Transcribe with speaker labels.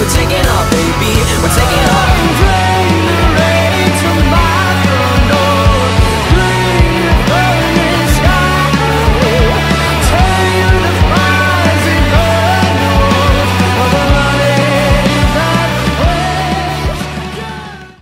Speaker 1: We're taking